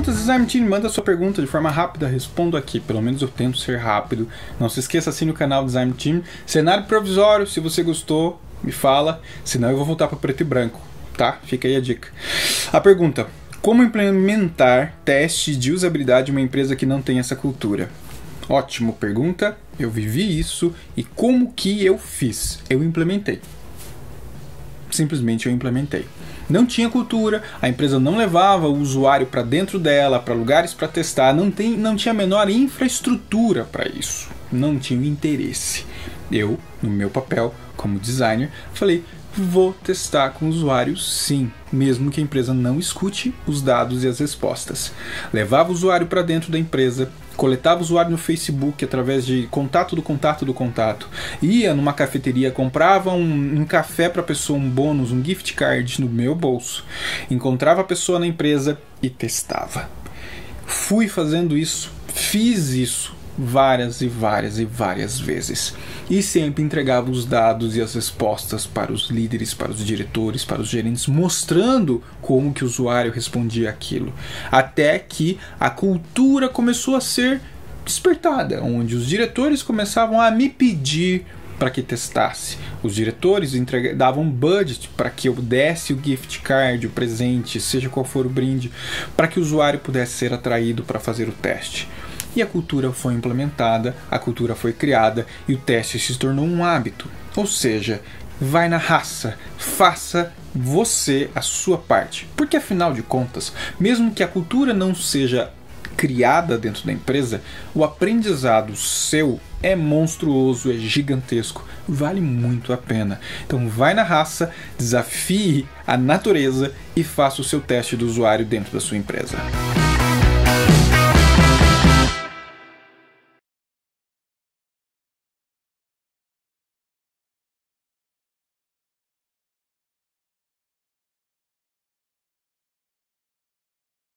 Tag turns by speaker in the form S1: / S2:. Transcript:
S1: Perguntas, Design Team, manda sua pergunta de forma rápida, respondo aqui. Pelo menos eu tento ser rápido. Não se esqueça, assine o canal Design Team. Cenário provisório, se você gostou, me fala. Senão eu vou voltar para preto e branco, tá? Fica aí a dica. A pergunta: Como implementar testes de usabilidade em uma empresa que não tem essa cultura? Ótimo pergunta. Eu vivi isso e como que eu fiz? Eu implementei. Simplesmente eu implementei. Não tinha cultura, a empresa não levava o usuário para dentro dela, para lugares para testar, não, tem, não tinha a menor infraestrutura para isso, não tinha interesse. Eu, no meu papel como designer, falei: vou testar com o usuário sim, mesmo que a empresa não escute os dados e as respostas. Levava o usuário para dentro da empresa, coletava o usuário no Facebook através de contato do contato do contato, ia numa cafeteria, comprava um, um café para a pessoa, um bônus, um gift card no meu bolso, encontrava a pessoa na empresa e testava. Fui fazendo isso, fiz isso várias e várias e várias vezes. E sempre entregava os dados e as respostas para os líderes, para os diretores, para os gerentes, mostrando como que o usuário respondia aquilo. Até que a cultura começou a ser despertada, onde os diretores começavam a me pedir para que testasse. Os diretores davam budget para que eu desse o gift card, o presente, seja qual for o brinde, para que o usuário pudesse ser atraído para fazer o teste e a cultura foi implementada, a cultura foi criada e o teste se tornou um hábito. Ou seja, vai na raça, faça você a sua parte. Porque afinal de contas, mesmo que a cultura não seja criada dentro da empresa, o aprendizado seu é monstruoso, é gigantesco, vale muito a pena. Então vai na raça, desafie a natureza e faça o seu teste do usuário dentro da sua empresa.